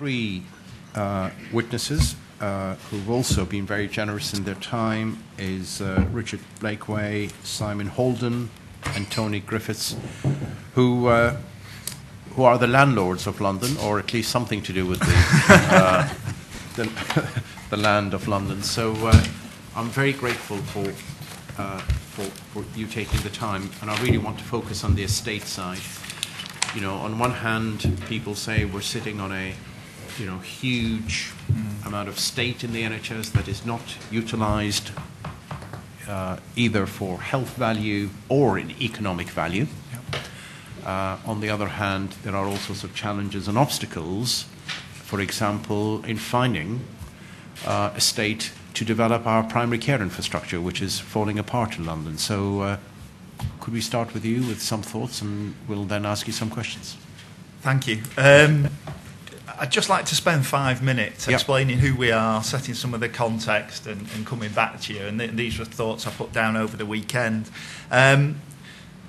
three uh, witnesses uh, who've also been very generous in their time is uh, Richard Blakeway, Simon Holden, and Tony Griffiths, who uh, who are the landlords of London, or at least something to do with the uh, the, the, land of London. So uh, I'm very grateful for, for for you taking the time, and I really want to focus on the estate side. You know, on one hand, people say we're sitting on a you know, huge mm. amount of state in the NHS that is not utilised uh, either for health value or in economic value. Yep. Uh, on the other hand, there are all sorts of challenges and obstacles, for example, in finding uh, a state to develop our primary care infrastructure, which is falling apart in London. So, uh, could we start with you with some thoughts and we'll then ask you some questions? Thank you. Um, I'd just like to spend five minutes yep. explaining who we are, setting some of the context, and, and coming back to you. And th- these were thoughts I put down over the weekend. Um,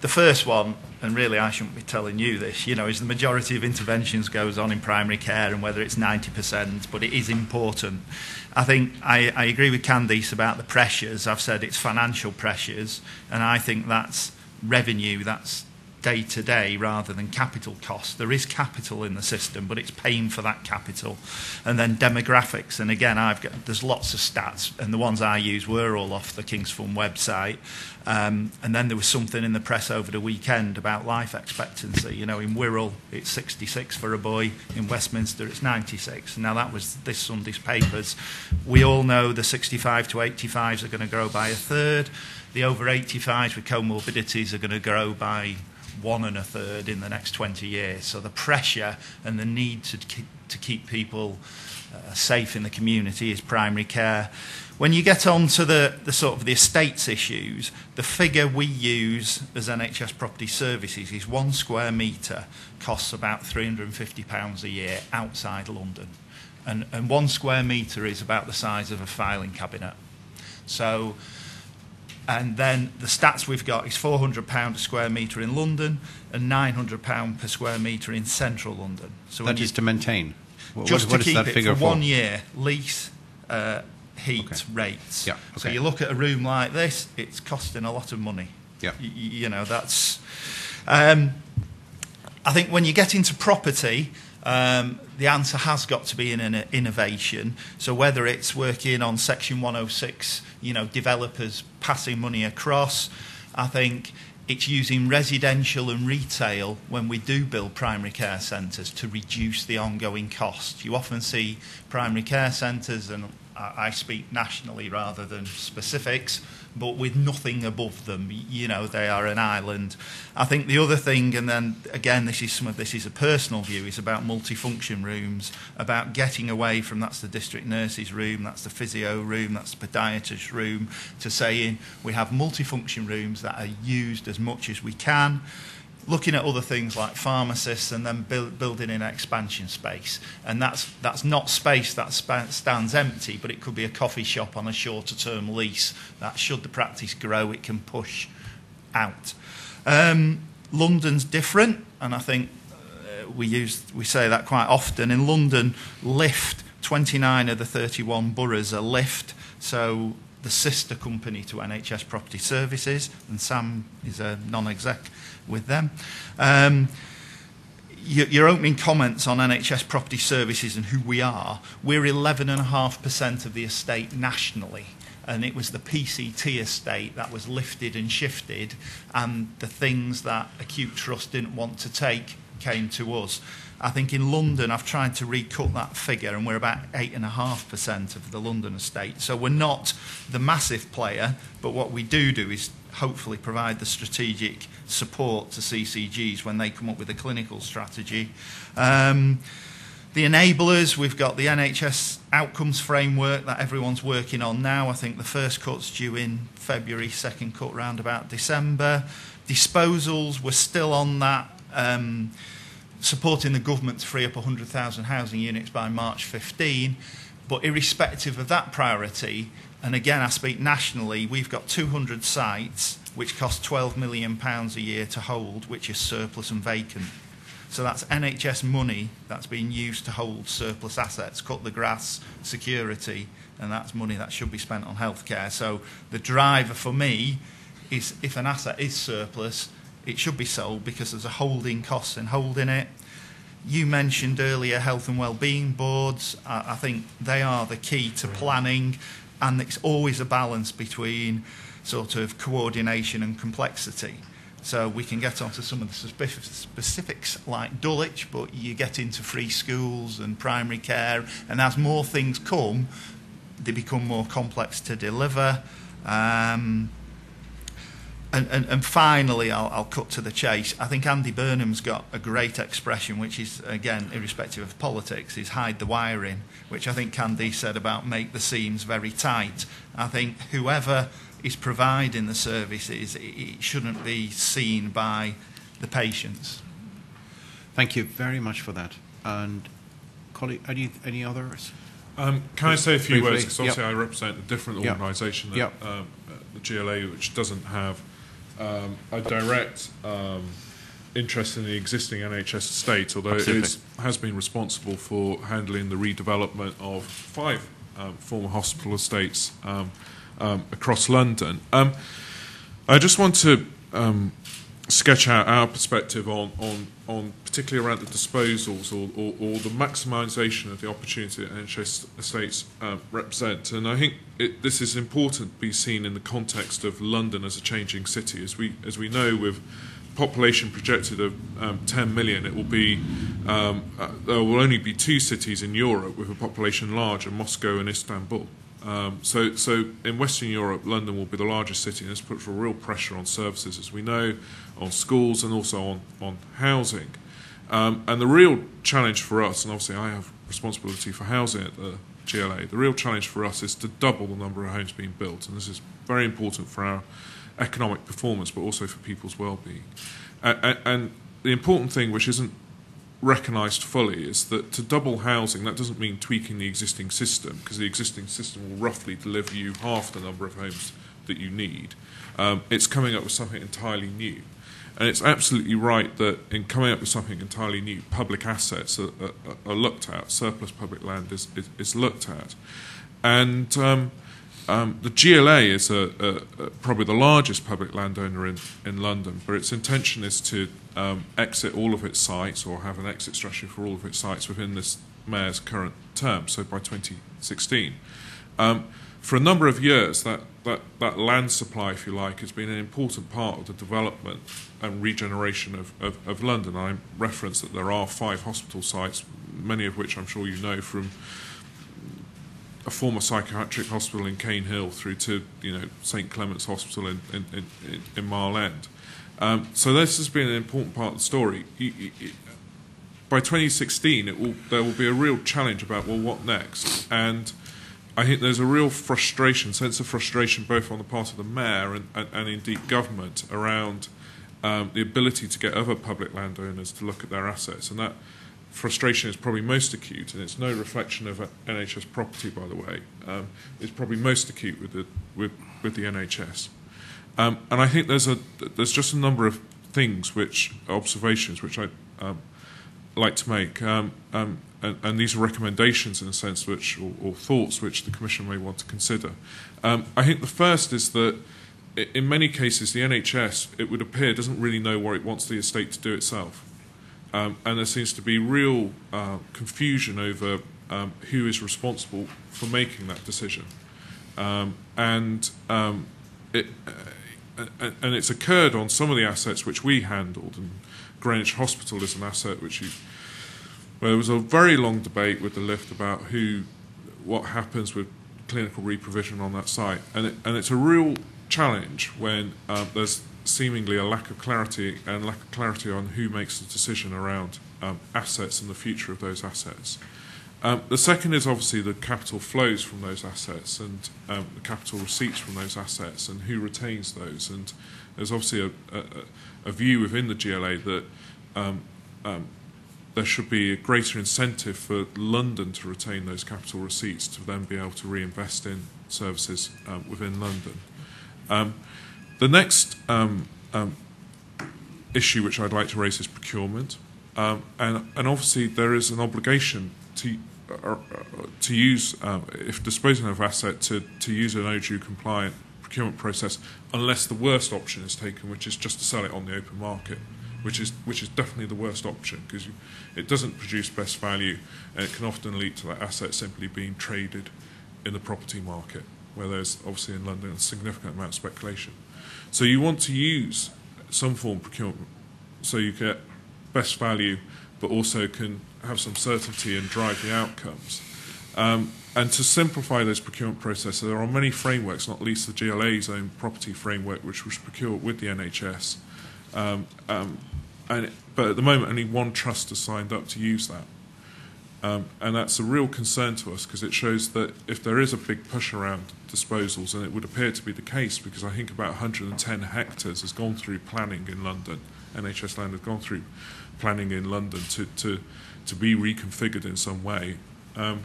the first one, and really I shouldn't be telling you this, you know, is the majority of interventions goes on in primary care, and whether it's 90%, but it is important. I think I, I agree with Candice about the pressures. I've said it's financial pressures, and I think that's revenue, that's day to day rather than capital cost. There is capital in the system, but it's paying for that capital. And then demographics, and again, I've got there's lots of stats, and the ones I use were all off the King's Fund website. Um, and then there was something in the press over the weekend about life expectancy. You know, in Wirral it's 66 for a boy, in Westminster it's 96. Now that was this Sunday's papers. We all know the 65 to 85s are going to grow by a third. The over 85s with comorbidities are going to grow by one and a third in the next 20 years. So the pressure and the need to keep, to keep people uh, safe in the community is primary care. When you get on to the, the sort of the estates issues, the figure we use as NHS Property Services is one square metre costs about £350 a year outside London. And, and one square metre is about the size of a filing cabinet. So and then the stats we've got is £400 a square metre in London and £900 per square metre in central London. So that is to maintain? Just what, to keep it for, for one year, lease, uh, heat, okay. rates. Yeah, okay. So you look at a room like this, it's costing a lot of money. Yeah. Y- you know, that's... Um, I think when you get into property, um, the answer has got to be in an innovation. So whether it's working on Section 106, you know, developers passing money across, I think it's using residential and retail when we do build primary care centres to reduce the ongoing cost. You often see primary care centres, and I speak nationally rather than specifics, but with nothing above them. You know, they are an island. I think the other thing, and then again, this is some of this is a personal view, is about multifunction rooms, about getting away from that's the district nurse's room, that's the physio room, that's the podiatrist room, to saying we have multifunction rooms that are used as much as we can looking at other things like pharmacists and then build, building in expansion space. And that's, that's not space that stands empty, but it could be a coffee shop on a shorter term lease that, should the practice grow, it can push out. Um, London's different, and I think uh, we, use, we say that quite often. In London, LIFT, 29 of the 31 boroughs are LIFT, so the sister company to NHS Property Services, and Sam is a non exec with them. Um, your, opening comments on NHS Property Services and who we are, we're 11.5% of the estate nationally. And it was the PCT estate that was lifted and shifted, and the things that Acute Trust didn't want to take came to us. I think in London, I've tried to recut that figure, and we're about 8.5% of the London estate. So we're not the massive player, but what we do do is hopefully provide the strategic support to CCGs when they come up with a clinical strategy. Um, the enablers, we've got the NHS outcomes framework that everyone's working on now. I think the first cut's due in February, second cut round about December. Disposals, we're still on that. Um, supporting the government to free up 100,000 housing units by March 15. But irrespective of that priority, and again I speak nationally, we've got 200 sites which cost 12 million pounds a year to hold, which is surplus and vacant. So that's NHS money that's being used to hold surplus assets, cut the grass, security, and that's money that should be spent on healthcare. So the driver for me is if an asset is surplus, it should be sold because there's a holding cost in holding it. You mentioned earlier health and well-being boards. I, I think they are the key to planning, and it's always a balance between sort of coordination and complexity. So we can get onto some of the specifics like Dulwich, but you get into free schools and primary care, and as more things come, they become more complex to deliver. Um, and, and, and finally, I'll, I'll cut to the chase. I think Andy Burnham's got a great expression, which is, again, irrespective of politics, is hide the wiring, which I think Candy said about make the seams very tight. I think whoever is providing the services, it shouldn't be seen by the patients. Thank you very much for that. And colleague, any, any others? Um, can I say a few Briefly, words? Because obviously yep. I represent a different Yep. organisation, that, Yep. um, uh, the GLA, which doesn't have um, a direct um, interest in the existing NHS estate, although it has been responsible for handling the redevelopment of five um, former hospital estates um, um, across London. Um, I just want to sketch out our perspective on, on, on particularly around the disposals or, or, or the maximisation of the opportunity that NHS estates um, represent. And I think it, this is important to be seen in the context of London as a changing city. As we, as we know, with population projected of um, 10 million, it will be um, uh, there will only be two cities in Europe with a population larger, Moscow and Istanbul. Um, so, so in Western Europe, London will be the largest city, and this puts real pressure on services, as we know, on schools and also on, on housing. Um, and the real challenge for us, and obviously I have responsibility for housing at the GLA, the real challenge for us is to double the number of homes being built, and this is very important for our economic performance, but also for people's well-being. And, and the important thing, which isn't recognised fully is that to double housing, that doesn't mean tweaking the existing system, because the existing system will roughly deliver you half the number of homes that you need. Um, it's coming up with something entirely new. And it's absolutely right that in coming up with something entirely new, public assets are, are, are looked at, surplus public land is, is, is looked at. And um, um, the GLA is a, a, a, probably the largest public landowner in, in London, but its intention is to um, exit all of its sites or have an exit strategy for all of its sites within this mayor's current term, so by 2016. Um, for a number of years, that, that, that land supply, if you like, has been an important part of the development and regeneration of, of, of London. I referenced that there are five hospital sites, many of which I'm sure you know from a former psychiatric hospital in Cane Hill through to you know St Clement's Hospital in in, in, in Mile End. Um, so this has been an important part of the story. You, you, by 2016, it will, there will be a real challenge about well, what next? And I think there's a real frustration, sense of frustration, both on the part of the mayor and, and, and indeed government around um, the ability to get other public landowners to look at their assets, and that frustration is probably most acute, and it's no reflection of NHS property, by the way. Um, it's probably most acute with the with with the NHS, um, and I think there's a there's just a number of things which observations which I um, like to make, um, um, and, and, these are recommendations in a sense, which or, or thoughts which the Commission may want to consider. Um, I think the first is that in many cases the NHS, it would appear, doesn't really know what it wants the estate to do itself. Um, and there seems to be real uh, confusion over um, who is responsible for making that decision. Um, and um, it, uh, and it's occurred on some of the assets which we handled. And Greenwich Hospital is an asset which you, where there was a very long debate with the lift about who, what happens with clinical reprovision on that site. And, it, and it's a real challenge when um, there's seemingly a lack of clarity and lack of clarity on who makes the decision around um, assets and the future of those assets. Um, the second is obviously the capital flows from those assets and um, the capital receipts from those assets and who retains those. And there's obviously a, a, a view within the GLA that um, um, there should be a greater incentive for London to retain those capital receipts to then be able to reinvest in services um, within London. Um, the next um, um, issue which I'd like to raise is procurement. Um, and, and obviously, there is an obligation to, uh, uh, to use, uh, if disposing of asset, to, to use an OJEU compliant procurement process unless the worst option is taken, which is just to sell it on the open market, which is, which is definitely the worst option because it doesn't produce best value and it can often lead to that asset simply being traded in the property market, where there's obviously in London a significant amount of speculation. So you want to use some form of procurement so you get best value, but also can have some certainty and drive the outcomes. Um, and to simplify those procurement processes, there are many frameworks, not least the GLA's own property framework, which was procured with the NHS. Um, um, and, but at the moment, only one trust has signed up to use that. Um, and that's a real concern to us because it shows that if there is a big push around disposals, and it would appear to be the case because I think about 110 hectares has gone through planning in London, NHS land has gone through planning in London to, to, to be reconfigured in some way. Um,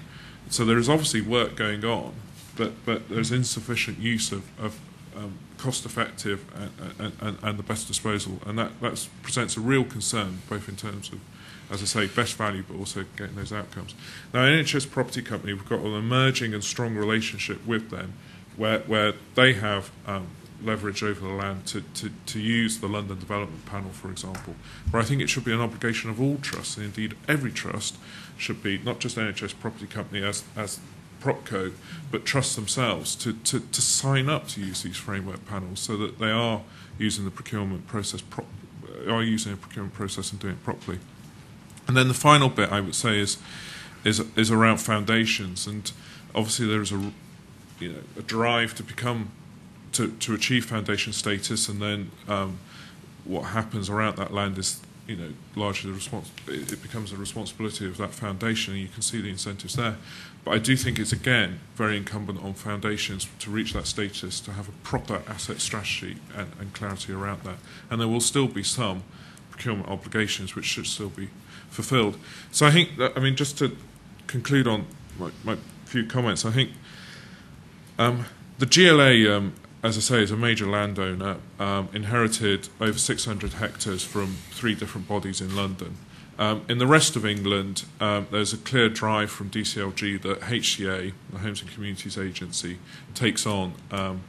so there is obviously work going on, but, but there's insufficient use of, of um, cost effective and, and, and the best disposal, and that that's, presents a real concern both in terms of as I say, best value, but also getting those outcomes. Now, NHS Property Company, we've got an emerging and strong relationship with them, where where they have um, leverage over the land to, to, to use the London Development Panel, for example. But I think it should be an obligation of all trusts, and indeed every trust should be not just NHS Property Company as as PropCo, but trusts themselves to, to, to sign up to use these framework panels so that they are using the procurement process pro- are using a procurement process and doing it properly. And then the final bit I would say is is is around foundations, and obviously there is a you know a drive to become to to achieve foundation status, and then um, what happens around that land is you know largely the it becomes a responsibility of that foundation, and you can see the incentives there. But I do think it's again very incumbent on foundations to reach that status to have a proper asset strategy and, and clarity around that, and there will still be some procurement obligations which should still be fulfilled. So I think that, I mean, just to conclude on my, my few comments, I think um, the GLA, um, as I say, is a major landowner, um, inherited over 600 hectares from three different bodies in London. Um, in the rest of England, um, there's a clear drive from DCLG that HCA, the Homes and Communities Agency, takes on um,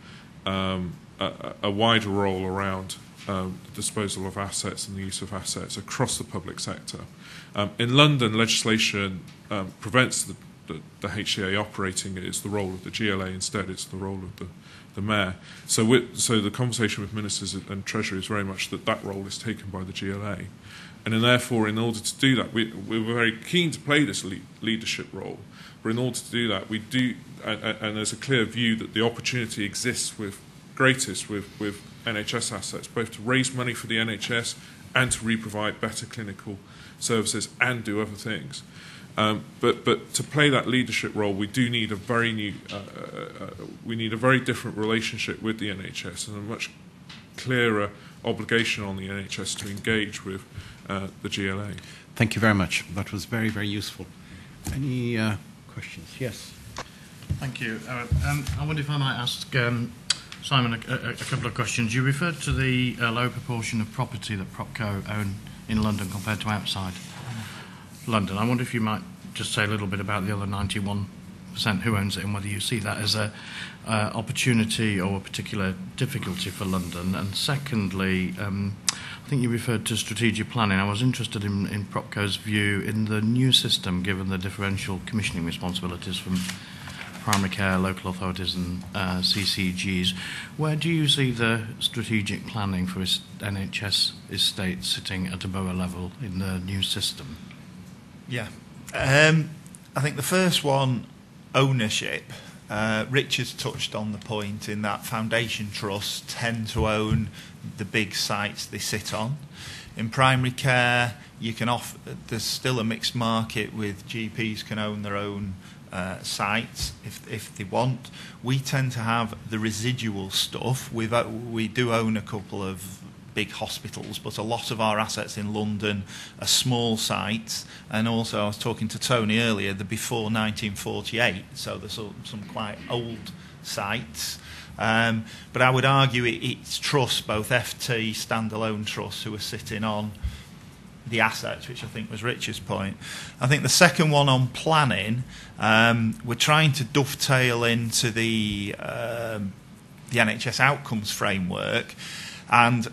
a, a wider role around um, the disposal of assets and the use of assets across the public sector. Um, in London, legislation um, prevents the, the, the HCA operating. It's the role of the GLA. Instead, it's the role of the, the mayor. So, so the conversation with ministers and Treasury is very much that that role is taken by the GLA. And then therefore, in order to do that, we, we were very keen to play this le- leadership role. But in order to do that, we do, and, and there's a clear view that the opportunity exists with greatest with, with NHS assets, both to raise money for the NHS and to re-provide better clinical services and do other things. Um, but but to play that leadership role, we do need a very new, uh, uh, uh we need a very different relationship with the NHS and a much clearer obligation on the NHS to engage with uh, the GLA. Thank you very much. That was very very useful. Any uh, questions? Yes. Thank you. Uh, um, I wonder if I might ask um, Simon a, a, a, couple of questions. You referred to the low proportion of property that PropCo own in London compared to outside London. I wonder if you might just say a little bit about the other 91% who owns it and whether you see that as a uh, opportunity or a particular difficulty for London. And secondly, um, I think you referred to strategic planning. I was interested in, in PropCo's view in the new system, given the differential commissioning responsibilities from primary care, local authorities, and uh, CCGs. Where do you see the strategic planning for NHS estate sitting at a borough level in the new system? Yeah. Um, I think the first one, ownership. Uh, Richard's touched on the point in that foundation trusts tend to own the big sites they sit on. In primary care, you can offer, there's still a mixed market with GPs can own their own uh, sites if, if they want. We tend to have the residual stuff. We've, uh, we do own a couple of big hospitals, but a lot of our assets in London are small sites. And also, I was talking to Tony earlier, the before 1948, so there's some, quite old sites. Um, but I would argue it, it's trusts, both FT, standalone trusts, who are sitting on the assets, which I think was Richard's point. I think the second one on planning, um, we're trying to dovetail into the um, the NHS outcomes framework, and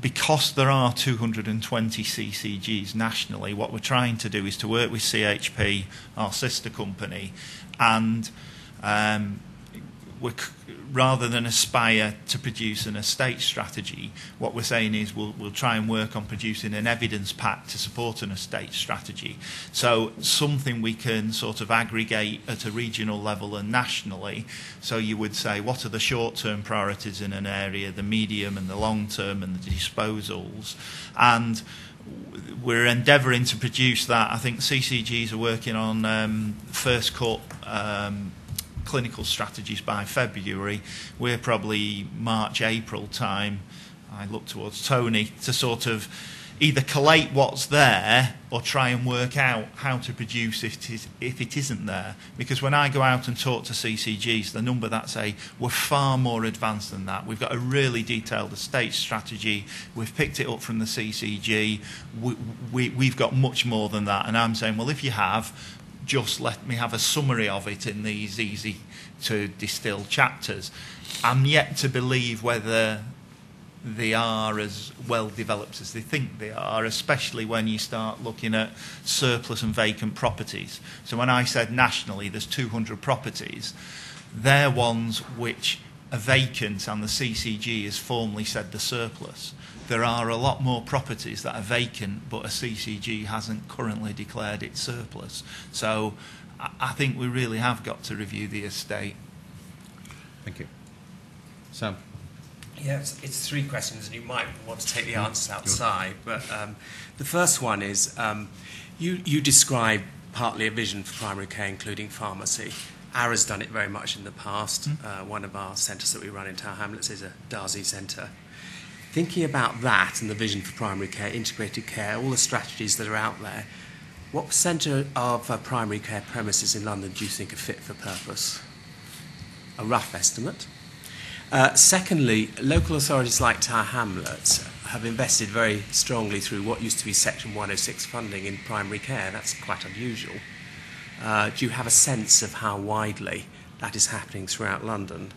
because there are 220 CCGs nationally, what we're trying to do is to work with CHP, our sister company, and um, we're, rather than aspire to produce an estate strategy, what we're saying is we'll, we'll try and work on producing an evidence pack to support an estate strategy. So something we can sort of aggregate at a regional level and nationally. So you would say, what are the short-term priorities in an area, the medium and the long-term and the disposals? And we're endeavouring to produce that. I think CCGs are working on um, first cut um, clinical strategies by February. We're probably March, April time. I look towards Tony to sort of either collate what's there or try and work out how to produce if it, is, if it isn't there. Because when I go out and talk to CCGs, the number that say we're far more advanced than that. We've got a really detailed estate strategy. We've picked it up from the CCG. We, we, we've got much more than that. And I'm saying, well, if you have, just let me have a summary of it in these easy to distill chapters. I'm yet to believe whether they are as well developed as they think they are, especially when you start looking at surplus and vacant properties. So when I said nationally there's 200 properties, they're ones which are vacant and the CCG has formally said the surplus there are a lot more properties that are vacant, but a CCG hasn't currently declared its surplus. So I think we really have got to review the estate. Thank you. Sam? Yeah, it's, it's three questions, and you might want to take the answers outside. But um, the first one is um, you, you describe partly a vision for primary care, including pharmacy. ARA's done it very much in the past. Mm. Uh, one of our centres that we run in Tower Hamlets is a Darzi centre thinking about that and the vision for primary care, integrated care, all the strategies that are out there, what percent of uh, primary care premises in London do you think are fit for purpose? A rough estimate. Uh, secondly, local authorities like Tower Hamlets have invested very strongly through what used to be Section 106 funding in primary care. That's quite unusual. Uh, do you have a sense of how widely that is happening throughout London?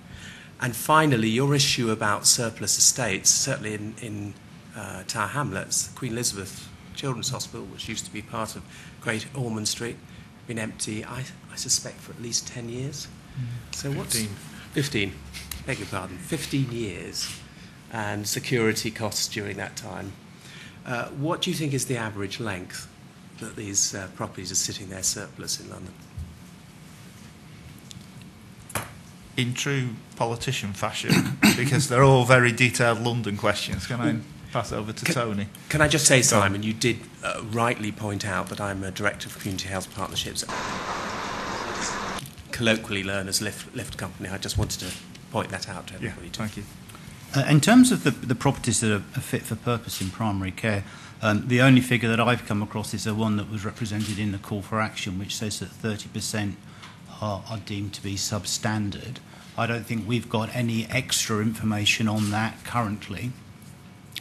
And finally, your issue about surplus estates, certainly in, in uh, Tower Hamlets, Queen Elizabeth Children's Hospital, which used to be part of Great Ormond Street, been empty, I, I suspect, for at least 10 years. Mm. So what's 15. 15, beg your pardon, 15 years, and security costs during that time. Uh, what do you think is the average length that these uh, properties are sitting there surplus in London? In true politician fashion, because they're all very detailed London questions. Can I pass over to can, Tony? Can I just say, Simon, you did uh, rightly point out that I'm a director of community health partnerships, colloquially known as Lift, Lift Company. I just wanted to point that out to everybody. Yeah, thank you. Uh, in terms of the, the properties that are, are fit for purpose in primary care, um, the only figure that I've come across is the one that was represented in the call for action, which says that 30% are, are deemed to be substandard. I don't think we've got any extra information on that currently.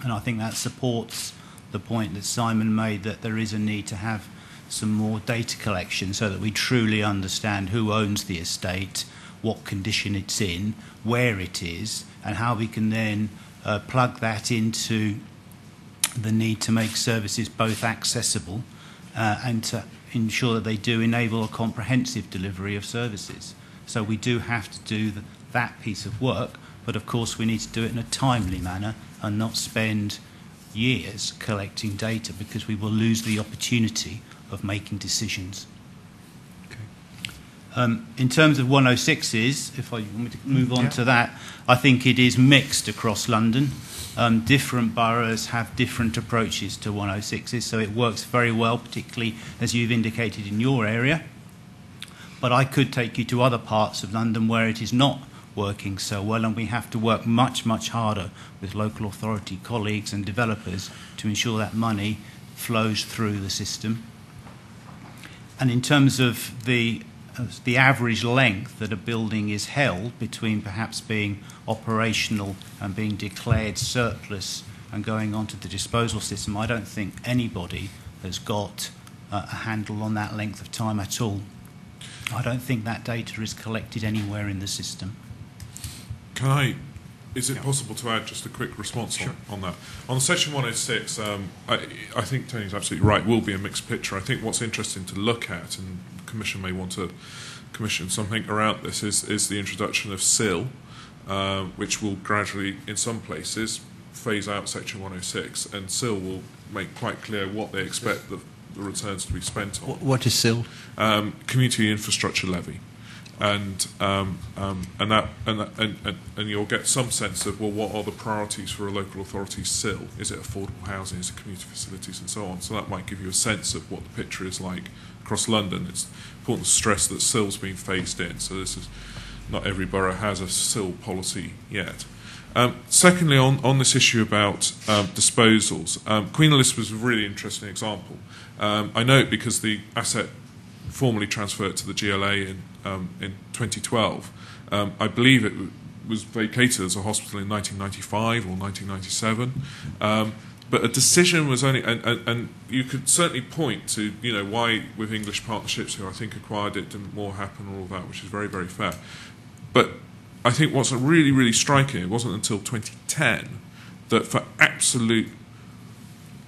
And I think that supports the point that Simon made that there is a need to have some more data collection so that we truly understand who owns the estate, what condition it's in, where it is, and how we can then uh, plug that into the need to make services both accessible uh, and to ensure that they do enable a comprehensive delivery of services. So we do have to do the, that piece of work, but of course we need to do it in a timely manner and not spend years collecting data because we will lose the opportunity of making decisions. Um, in terms of 106s, if I want to move on yeah. to that, I think it is mixed across London. Um, different boroughs have different approaches to 106s, so it works very well, particularly as you've indicated in your area. But I could take you to other parts of London where it is not working so well, and we have to work much, much harder with local authority colleagues and developers to ensure that money flows through the system. And in terms of the the average length that a building is held between perhaps being operational and being declared surplus and going onto the disposal system, I don't think anybody has got uh, a handle on that length of time at all. I don't think that data is collected anywhere in the system. Can I? Is it possible to add just a quick response on, on that? On section 106, um, I, I think Tony's absolutely right. Will be a mixed picture. I think what's interesting to look at, and the Commission may want to commission something around this, is, is the introduction of CIL, um, which will gradually, in some places, phase out section 106, and CIL will make quite clear what they expect the, the returns to be spent on. What is CIL? um, community infrastructure levy, and um, um, and that and, and, and you'll get some sense of well, what are the priorities for a local authority still? Is it affordable housing? Is it community facilities and so on? So that might give you a sense of what the picture is like across London. It's important to stress that CIL's been phased in, so this is not every borough has a CIL policy yet. Um, secondly, on, on this issue about um, disposals, um, Queen Elizabeth was a really interesting example. Um, I know it because the asset formally transferred to the GLA in, um, in 2012. Um, I believe it was vacated as a hospital in 1995 or 1997. Um, but a decision was only, and, and, and you could certainly point to, you know, why with English Partnerships, who I think acquired it, didn't more happen, or all that, which is very, very fair. But I think what's really, really striking, it wasn't until 2010 that for absolute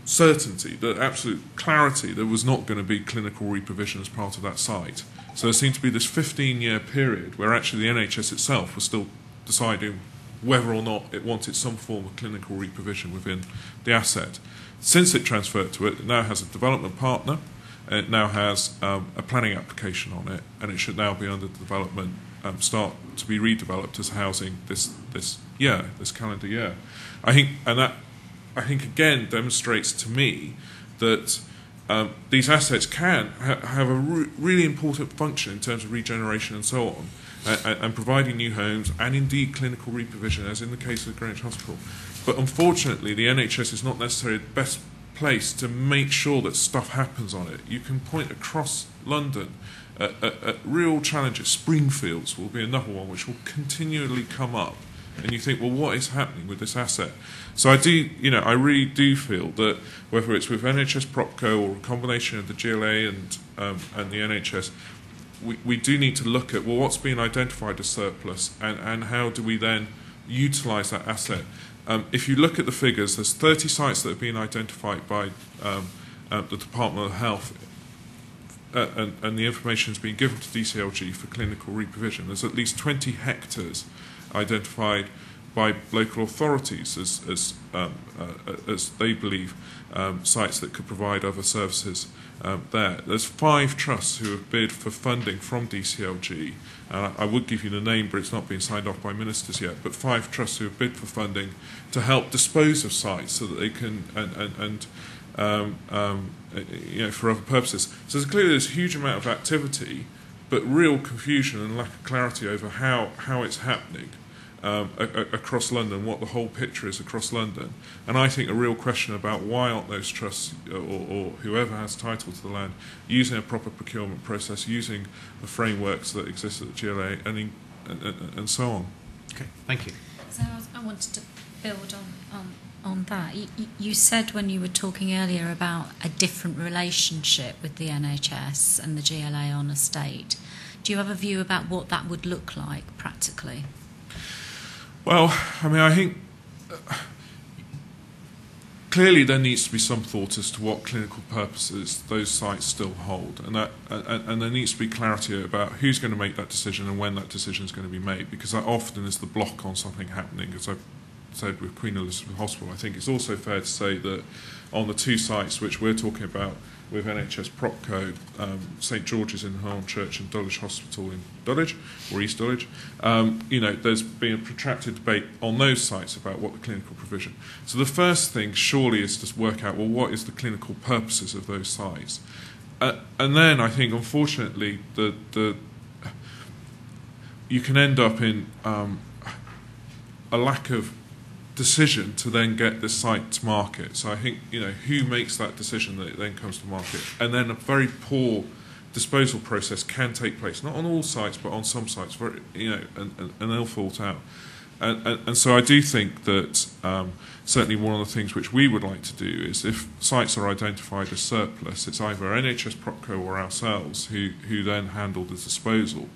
certainty, that absolute clarity, there was not going to be clinical reprovision as part of that site. So there seemed to be this 15 year period where actually the NHS itself was still deciding whether or not it wanted some form of clinical reprovision within the asset. Since it transferred to it, it now has a development partner, and it now has um, a planning application on it, and it should now be under development, um, start to be redeveloped as housing this this year, this calendar year. I think, and that I think again demonstrates to me that um, these assets can ha- have a re- really important function in terms of regeneration and so on, and, and providing new homes and indeed clinical reprovision, as in the case of Greenwich Hospital. But unfortunately, the NHS is not necessarily the best place to make sure that stuff happens on it. You can point across London at, at, at real challenges. Springfields will be another one which will continually come up and you think, well, what is happening with this asset? So I do, you know, I really do feel that whether it's with NHS Propco or a combination of the GLA and um, and the NHS, we, we do need to look at well, what's being identified as surplus, and and how do we then utilise that asset? Um, if you look at the figures, there's 30 sites that have been identified by um, uh, the Department of Health uh, and, and the information has been given to DCLG for clinical reprovision. There's at least 20 hectares identified by local authorities as, as, um, uh, as they believe um, sites that could provide other services um, there. There's five trusts who have bid for funding from DCLG, and I, I would give you the name, but it's not been signed off by ministers yet. But five trusts who have bid for funding to help dispose of sites so that they can and and, and um, um, uh, you know for other purposes. So there's clearly there's a huge amount of activity, but real confusion and lack of clarity over how how it's happening um, a, a, across London, what the whole picture is across London. And I think a real question about why aren't those trusts or, or whoever has title to the land using a proper procurement process, using the frameworks that exist at the GLA, and, in, and, and, and so on. Okay, thank you. So I, was, I wanted to build on, on, on that. You, you- you said when you were talking earlier about a different relationship with the NHS and the GLA on a state. Do you have a view about what that would look like practically? Well, I mean, I think uh, clearly there needs to be some thought as to what clinical purposes those sites still hold, and that and, and there needs to be clarity about who's going to make that decision and when that decision is going to be made, because that often is the block on something happening. As I've said with Queen Elizabeth Hospital, I think it's also fair to say that on the two sites which we're talking about with NHS Propco, um, St George's in Hornchurch and Dulwich Hospital in Dulwich, or East Dulwich, um, you know, there's been a protracted debate on those sites about what the clinical provision. So the first thing surely is to work out, well, what is the clinical purposes of those sites? Uh, and then I think, unfortunately, the, the you can end up in um, a lack of decision to then get this site to market. So I think you know who makes that decision that it then comes to market, and then a very poor disposal process can take place, not on all sites but on some sites, very, you know, and, and, and they'll fall out. and, and, and so I do think that um, certainly one of the things which we would like to do is if sites are identified as surplus, it's either NHS Propco or ourselves who, who then handle the disposal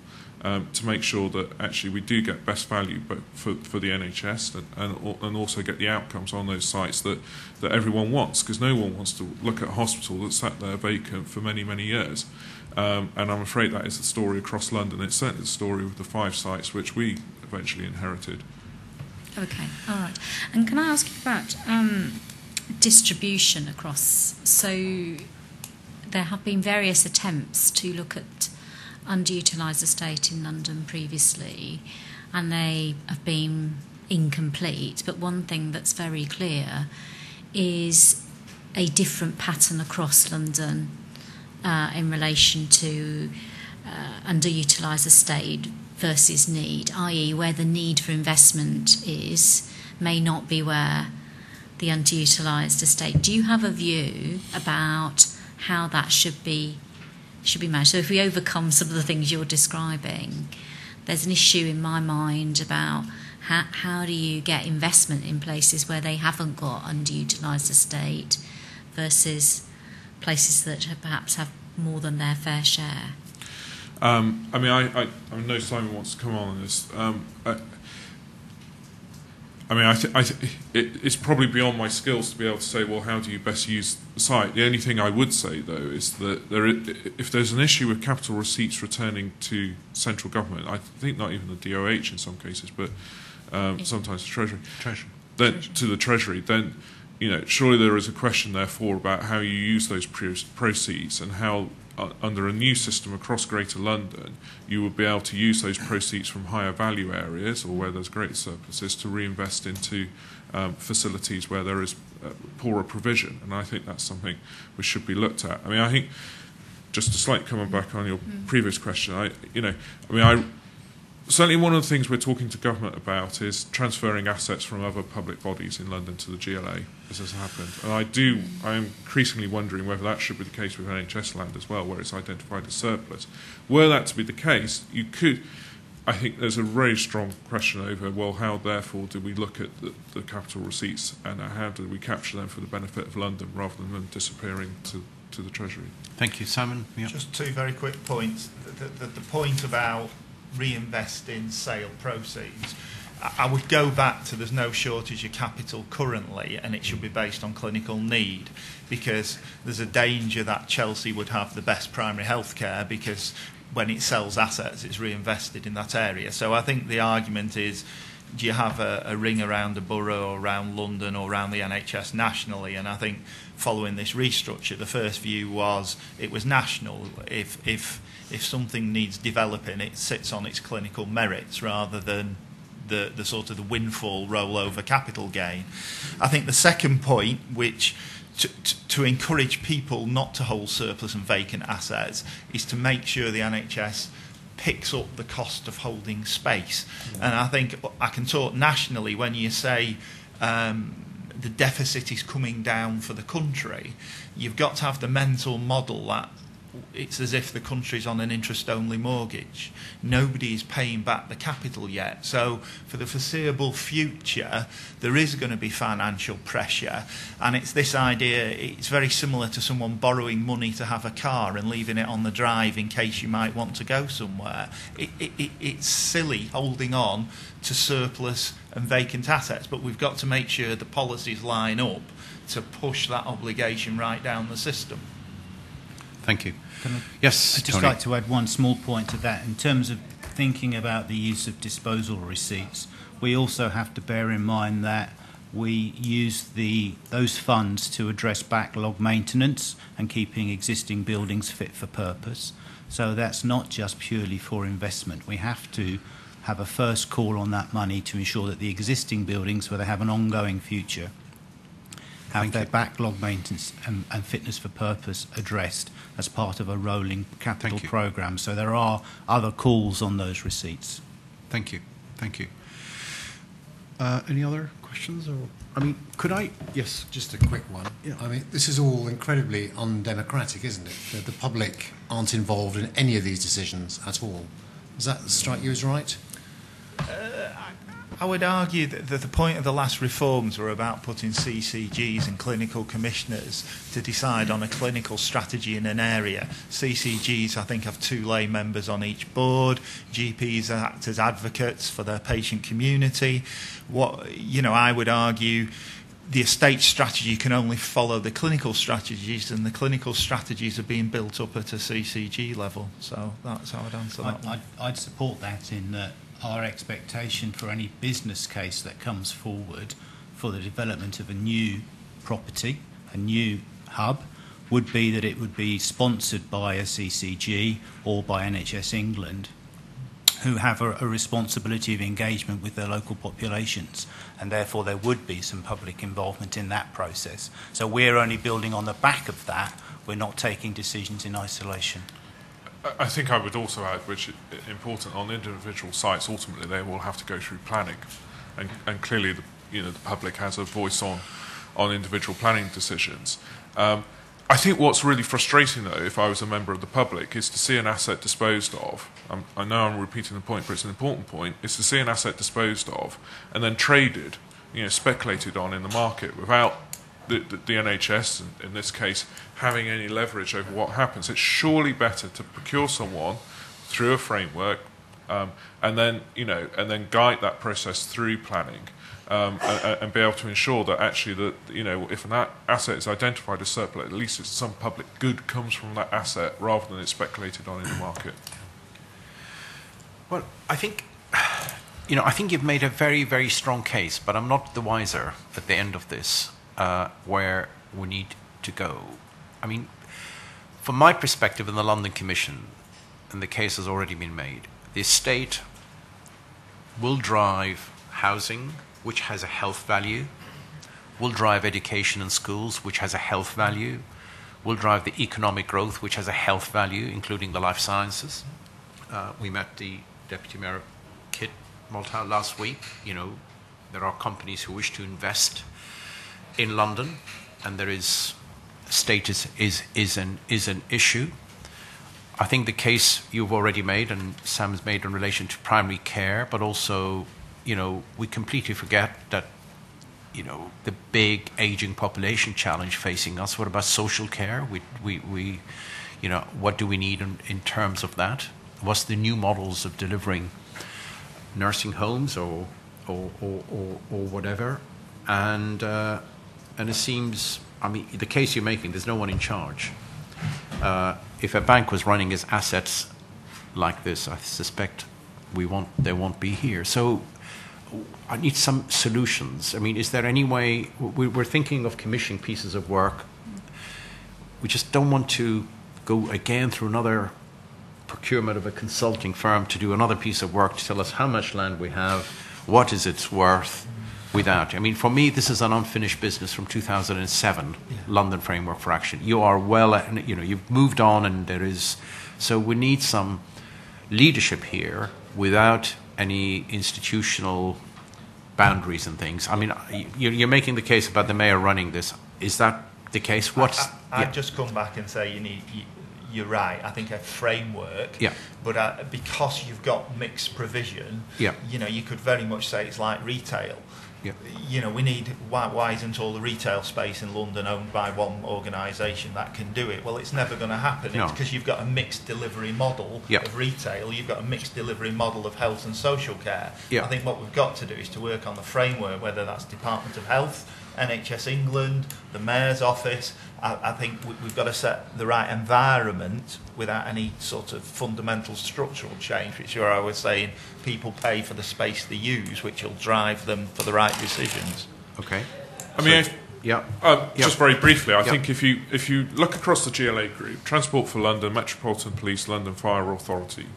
um, to make sure that actually we do get best value but for, for the NHS and, and, and also get the outcomes on those sites that, that everyone wants because no one wants to look at a hospital that's sat there vacant for many, many years. Um, and I'm afraid that is the story across London. It's certainly the story with the five sites which we eventually inherited. Okay, all right. And can I ask you about um, distribution across? So there have been various attempts to look at underutilised estate in London previously, and they have been incomplete. But one thing that's very clear is a different pattern across London uh, in relation to uh, underutilised estate versus need, i.e., where the need for investment is, may not be where the underutilised estate. Do you have a view about how that should be should be managed? So, if we overcome some of the things you're describing, there's an issue in my mind about how, how do you get investment in places where they haven't got underutilised estate versus places that perhaps have more than their fair share. Um, I mean, I, I, I know Simon wants to come on this. Um, I, I mean, I, th- I th- it, it's probably beyond my skills to be able to say, well, how do you best use the site? The only thing I would say, though, is that there, is, if there's an issue with capital receipts returning to central government, I think not even the DOH in some cases, but um, sometimes the Treasury, Treasury. then to the Treasury, then you know, surely there is a question, therefore, about how you use those proceeds and how, uh, under a new system across Greater London, you would be able to use those proceeds from higher value areas or where there's greater surpluses to reinvest into um, facilities where there is uh, poorer provision. And I think that's something which should be looked at. I mean, I think just a slight coming back on your mm. previous question, I, you know, I mean, I certainly one of the things we're talking to government about is transferring assets from other public bodies in London to the GLA, as has happened. And I do, I am increasingly wondering whether that should be the case with NHS land as well, where it's identified as surplus. Were that to be the case, you could, I think there's a very strong question over, well, how therefore do we look at the, the capital receipts and how do we capture them for the benefit of London rather than them disappearing to, to the Treasury? Thank you. Simon? Yep. Just two very quick points. The, the, the point about reinvest in sale proceeds. I would go back to there's no shortage of capital currently, and it should be based on clinical need because there's a danger that Chelsea would have the best primary health care because when it sells assets, it's reinvested in that area. So I think the argument is do you have a, a ring around the borough or around London or around the NHS nationally? And I think following this restructure, the first view was it was national. If, if if something needs developing, it sits on its clinical merits rather than the, the sort of the windfall rollover capital gain. I think the second point, which to, to, to encourage people not to hold surplus and vacant assets, is to make sure the NHS picks up the cost of holding space. Yeah. And I think I can talk nationally when you say um, the deficit is coming down for the country, you've got to have the mental model that it's as if the country's on an interest only mortgage. Nobody is paying back the capital yet. So, for the foreseeable future, there is going to be financial pressure. And it's this idea, it's very similar to someone borrowing money to have a car and leaving it on the drive in case you might want to go somewhere. It, it, it, it's silly holding on to surplus and vacant assets, but we've got to make sure the policies line up to push that obligation right down the system. Thank you. I, yes, I'd just Tony. like to add one small point to that. In terms of thinking about the use of disposal receipts, we also have to bear in mind that we use the, those funds to address backlog maintenance and keeping existing buildings fit for purpose. So that's not just purely for investment. We have to have a first call on that money to ensure that the existing buildings, where they have an ongoing future, have Thank their you. backlog maintenance and, and, fitness for purpose addressed as part of a rolling capital program. So there are other calls on those receipts. Thank you. Thank you. Uh, any other questions? Or I mean, could I? Yes. Just a quick one. Yeah. I mean, this is all incredibly undemocratic, isn't it? The, the public aren't involved in any of these decisions at all. Does that strike you as right? Uh, I would argue that the, point of the last reforms were about putting CCGs and clinical commissioners to decide on a clinical strategy in an area. CCGs, I think, have two lay members on each board. GPs act as advocates for their patient community. What you know, I would argue the estate strategy can only follow the clinical strategies, and the clinical strategies are being built up at a CCG level. So that's how I'd answer that. I'd, I'd support that in that our expectation for any business case that comes forward for the development of a new property, a new hub, would be that it would be sponsored by a CCG or by NHS England, who have a, a responsibility of engagement with their local populations, and therefore there would be some public involvement in that process. So we're only building on the back of that. We're not taking decisions in isolation. I- think I would also add, which is important on individual sites, ultimately they will have to go through planning, and, and clearly the, you know, the public has a voice on, on individual planning decisions. Um, I think what's really frustrating, though, if I was a member of the public, is to see an asset disposed of. Um, I know I'm repeating the point, but it's an important point. Is to see an asset disposed of and then traded, you know, speculated on in the market without the, the, the NHS, in, this case, having any leverage over what happens. It's surely better to procure someone through a framework, um, and then you know, and then guide that process through planning, um, and, and be able to ensure that actually that you know, if an a- asset is identified as surplus, at least some public good comes from that asset rather than it's speculated on in the market. Well, I think, you know, I think you've made a very, very strong case, but I'm not the wiser at the end of this, uh, where we need to go. I mean, from my perspective in the London Commission, and the case has already been made, the estate will drive housing, which has a health value, will drive education and schools, which has a health value, will drive the economic growth, which has a health value, including the life sciences. Uh, we met the Deputy Mayor Kit Malthouse last week. You know, there are companies who wish to invest in London, and there is status is is an is an issue. I think the case you've already made and Sam's made in relation to primary care, but also, you know, we completely forget that, you know, the big aging population challenge facing us. What about social care? We, we, we you know, what do we need in, in terms of that? What's the new models of delivering nursing homes or, or, or, or, or whatever? And, uh, and it seems, I mean, the case you're making, there's no one in charge. Uh, if a bank was running its assets like this, I suspect we won't, they won't be here. So I need some solutions. I mean, is there any way we, we're thinking of commissioning pieces of work? We just don't want to go again through another procurement of a consulting firm to do another piece of work to tell us how much land we have, what is its worth. Without, I mean, for me, this is an unfinished business from 2007, London Framework for Action. You are well, you know, you've moved on, and there is, so we need some leadership here without any institutional boundaries and things. I mean, you- you're making the case about the mayor running this. Is that the case? What's I, I, yeah. I'd just come back and say you need. You, you're right. I think a framework. Yeah. But uh, because you've got mixed provision. Yeah. You know, you could very much say it's like retail. Yeah. You know, we need. Why, why isn't all the retail space in London owned by one organisation that can do it? Well, it's never going to happen. No. It's because you've got a mixed delivery model Yeah. of retail. You've got a mixed delivery model of health and social care. Yeah. I think what we've got to do is to work on the framework, whether that's Department of Health, NHS England, the Mayor's Office. I, I think we, we've got to set the right environment without any sort of fundamental structural change, which you are, I was saying, people pay for the space they use, which will drive them for the right decisions. Okay. I mean, So- if- Yeah. Um, Yeah. Just very briefly, I Yeah. think if you if you look across the GLA group, Transport for London, Metropolitan Police, London Fire Authority,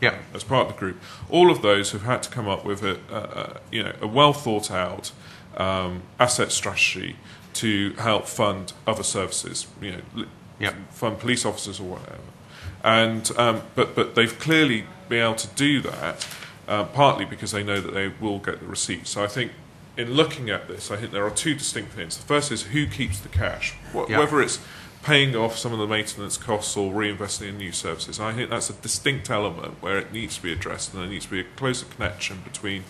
Yeah. as part of the group, all of those have had to come up with a, a, a you know a well thought out um, asset strategy to help fund other services, you know, Yeah. fund police officers or whatever. And um, but but they've clearly been able to do that uh, partly because they know that they will get the receipts. So I think in looking at this, I think there are two distinct things. The first is who keeps the cash, Wh- Yeah. whether it's paying off some of the maintenance costs or reinvesting in new services. I think that's a distinct element where it needs to be addressed, and there needs to be a closer connection between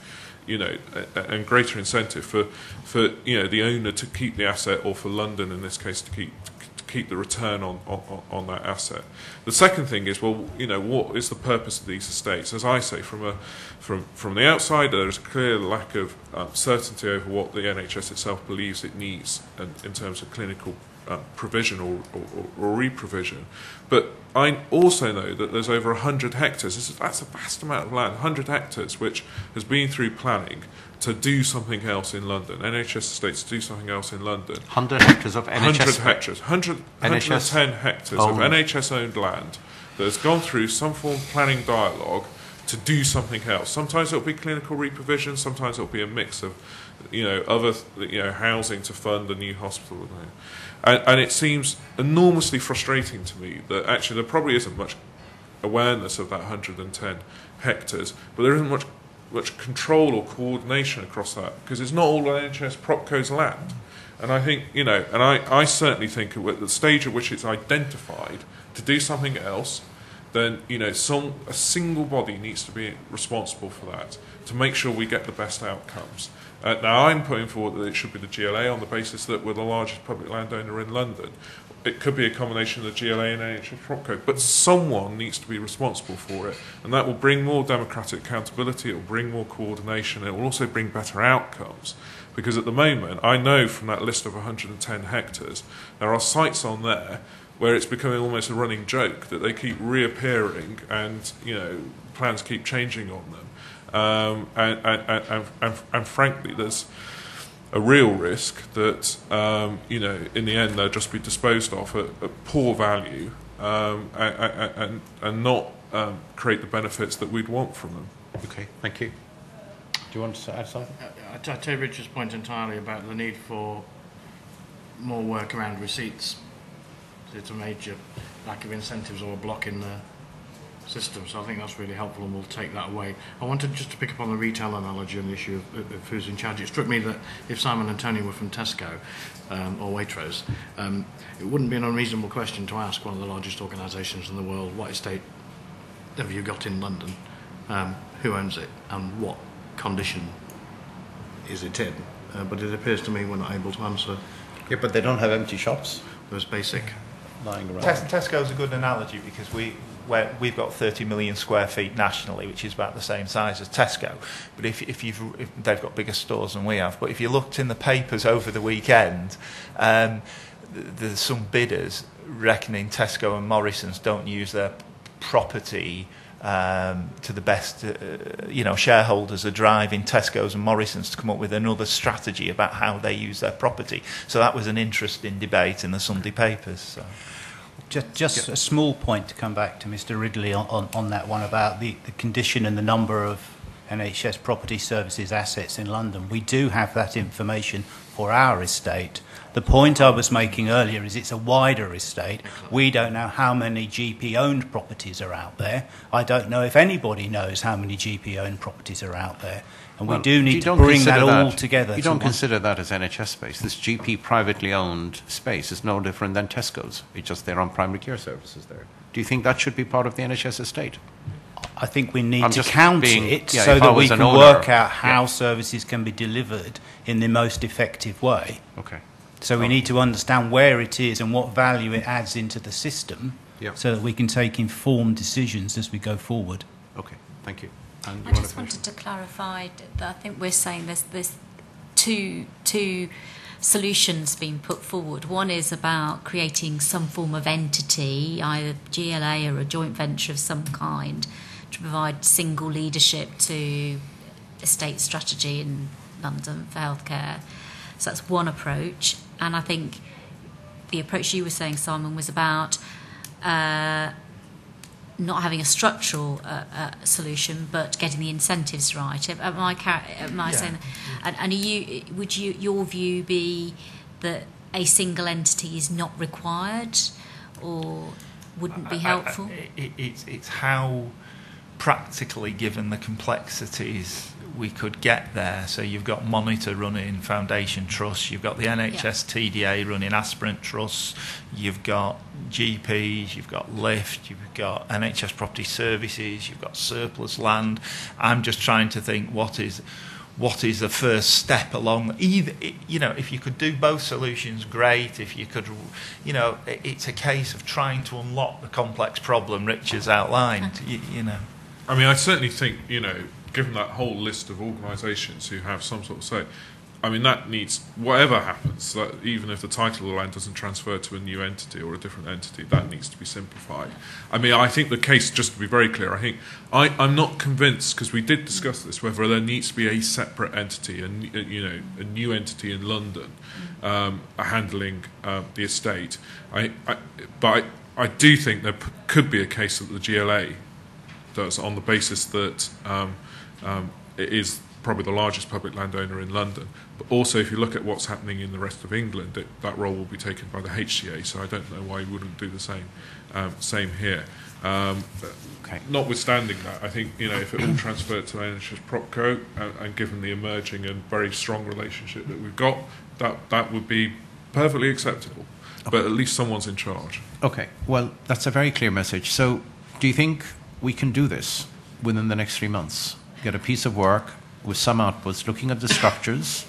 you know, and greater incentive for, for you know the owner to keep the asset, or for London in this case to keep to keep the return on, on, on that asset. The second thing is, well, you know, what is the purpose of these estates? As I say, from a from from the outside, there is a clear lack of um, certainty over what the NHS itself believes it needs in terms of clinical uh, provision or, or, or re-provision. But I also know that there's over 100 hectares, this is, that's a vast amount of land, 100 hectares, which has been through planning to do something else in London. NHS estates to do something else in London. 100 hectares of NHS? 100 hectares, 100, NHS 110 hectares of. NHS owned land that has gone through some form of planning dialogue to do something else. Sometimes it'll be clinical reprovision, sometimes it'll be a mix of, you know, other, you know, housing to fund a new hospital. And, and it seems enormously frustrating to me that actually there probably isn't much awareness of that 110 hectares, but there isn't much much control or coordination across that because it's not all NHS Propco's land. And I think, you know, and I, I certainly think at the stage at which it's identified to do something else, then, you know, some, a single body needs to be responsible for that to make sure we get the best outcomes. Uh, now, I'm putting forward that it should be the GLA on the basis that we're the largest public landowner in London. It could be a combination of the GLA and NHS Propco, but someone needs to be responsible for it, and that will bring more democratic accountability. It will bring more coordination. It will also bring better outcomes, because at the moment, I know from that list of 110 hectares, there are sites on there where it's becoming almost a running joke that they keep reappearing, and you know plans keep changing on them, um, and, and, and, and, and, and frankly, there's a real risk that um, you know in the end they'll just be disposed of at, at poor value um, and, and, and not um, create the benefits that we'd want from them. Okay, thank you. Do you want to add something? I, I take Richard's point entirely about the need for more work around receipts. It's a major lack of incentives or a block in the system, so I think that's really helpful and we'll take that away. I wanted just to pick up on the retail analogy and the issue of, of who's in charge. It struck me that if Simon and Tony were from Tesco um, or Waitrose, um, it wouldn't be an unreasonable question to ask one of the largest organisations in the world, what estate have you got in London, um, who owns it, and what condition is it in? Uh, but it appears to me we're not able to answer Yeah, but they don't have empty shops those basic. lying around. Tes- Tesco's a good analogy because we where we've got 30 million square feet nationally, which is about the same size as Tesco. But if, if you've if they've got bigger stores than we have. But if you looked in the papers over the weekend, um, there's some bidders reckoning Tesco and Morrison's don't use their property. Um, to the best, uh, you know, shareholders are driving Tesco's and Morrison's to come up with another strategy about how they use their property. So that was an interesting debate in the Sunday papers. So. Just, just a small point to come back to Mr. Ridley on, on, on that one about the, the condition and the number of NHS property services assets in London. We do have that information for our estate. The point I was making earlier is it's a wider estate. We don't know how many GP owned properties are out there. I don't know if anybody knows how many GP owned properties are out there. And we do need to don't bring that consider all together. You don't one- consider that as NHS space. This GP privately owned space is no different than Tesco's. It's just they're on primary care services there. Do you think that should be part of the NHS estate? I think we need I'm to just count being- it yeah, so that we can owner, work out how yeah. services can be delivered in the most effective way. Okay. So we need to understand where it is and what value it adds into the system Yeah. so that we can take informed decisions as we go forward. Okay. Thank you. And you I wanna just finish? wanted to clarify that I think we're saying there's there's two two solutions being put forward. One is about creating some form of entity, either GLA or a joint venture of some kind, to provide single leadership to estate strategy in London for healthcare. So that's one approach, and I think the approach you were saying, Simon, was about. Uh, not having a structural uh, uh, solution, but getting the incentives right. Am I, am I Yeah. saying that? And, and are you, would you, your view be that a single entity is not required or wouldn't be I- I- helpful? I- it, it's, it's how practically, given the complexities, we could get there. So you've got Monitor running Foundation Trust, you've got the NHS TDA running Aspirant Trusts, you've got GPs, you've got Lift, you've got NHS Property Services, you've got surplus land. I'm just trying to think what is what is the first step along either you know if you could do both solutions great if you could you know it's a case of trying to unlock the complex problem rich has outlined you, you know I mean, I certainly think, you know, given that whole list of organisations who have some sort of say, I mean, that needs, whatever happens, that even if the title of the land doesn't transfer to a new entity or a different entity, that needs to be simplified. I mean, I think the case, just to be very clear, I think, I, I'm not convinced, because we did discuss this, whether there needs to be a separate entity, a, n- a- you know, a new entity in London um, handling uh, the estate. I, I, but I, I do think there p- could be a case that the GLA does on the basis that um, um, it is probably the largest public landowner in London. But also, if you look at what's happening in the rest of England, it, that role will be taken by the HCA. So I don't know why you wouldn't do the same. Um, same here. Um, Okay. Notwithstanding that, I think you know if it all transferred to NHS Propco, and, and given the emerging and very strong relationship that we've got, that that would be perfectly acceptable. But at least someone's in charge. Okay, well, that's a very clear message. So, do you think we can do this within the next three months? Get a piece of work with some outputs, looking at the structures,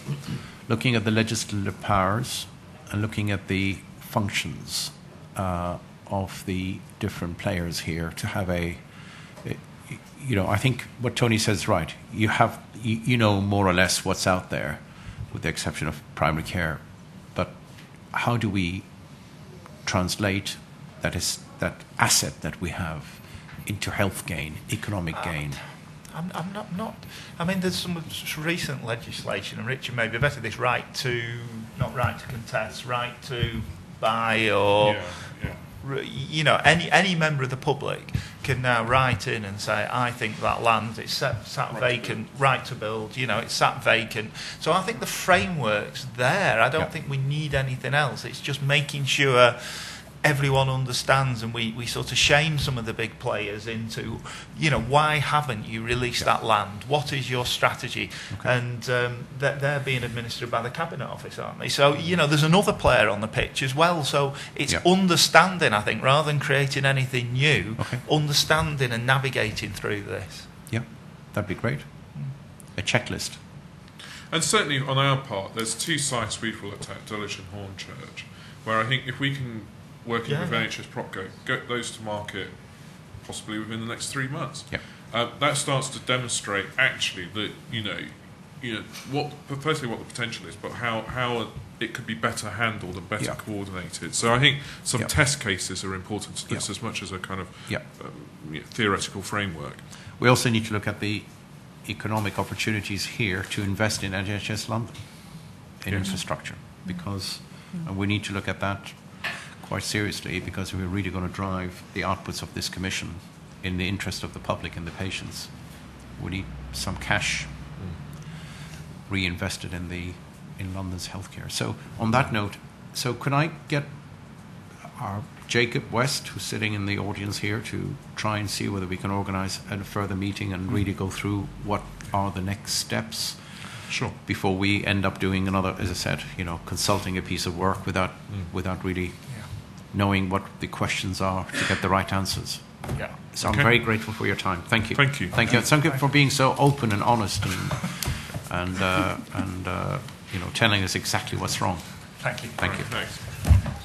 looking at the legislative powers, and looking at the functions uh, of the different players here to have a. You know, I think what Tony says is right. You have, you, you know, more or less what's out there, with the exception of primary care. But how do we translate that is that asset that we have into health gain, economic uh, gain. I'm, I'm not, not. I mean, there's some recent legislation, and Richard may be better. This right to, not right to contest, right to buy, or yeah, yeah. you know, any any member of the public can now write in and say, I think that land it's sat, sat vacant, right to build. You know, it's sat vacant. So I think the framework's there. I don't Yeah. think we need anything else. It's just making sure everyone understands and we, we sort of shame some of the big players into, you know, why haven't you released that land? What is your strategy? And um, they're, they're being administered by the Cabinet Office, aren't they? So, you know, there's another player on the pitch as well. So it's Yeah. understanding, I think, rather than creating anything new, Okay. understanding and navigating through this. Yeah, that'd be great. A checklist. And certainly on our part, there's two sites we've looked at, Dulwich and Hornchurch, where I think if we can, working Yeah. with NHS Propco, get those to market possibly within the next three months. Yep. Uh, that starts to demonstrate actually that, you know, you know what firstly what the potential is, but how, how it could be better handled and better Yeah. coordinated. So I think some Yeah. test cases are important to this Yeah. as much as a kind of Yeah. um, theoretical framework. We also need to look at the economic opportunities here to invest in NHS London in Yes. infrastructure because and we need to look at that quite seriously because we're really going to drive the outputs of this commission in the interest of the public and the patients. We need some cash reinvested in the in London's healthcare. So on that note, so can I get our Jacob West, who's sitting in the audience here, to try and see whether we can organise a further meeting and mm. really go through what are the next steps Sure. before we end up doing another, as I said, you know, consulting a piece of work without mm. without really knowing what the questions are to get the right answers. Yeah. So I'm very grateful for your time. Thank you. Thank you. Thank you. Thank you for being so open and honest and and uh, and uh, you know telling us exactly what's wrong. Thank you. Thank you. Thanks.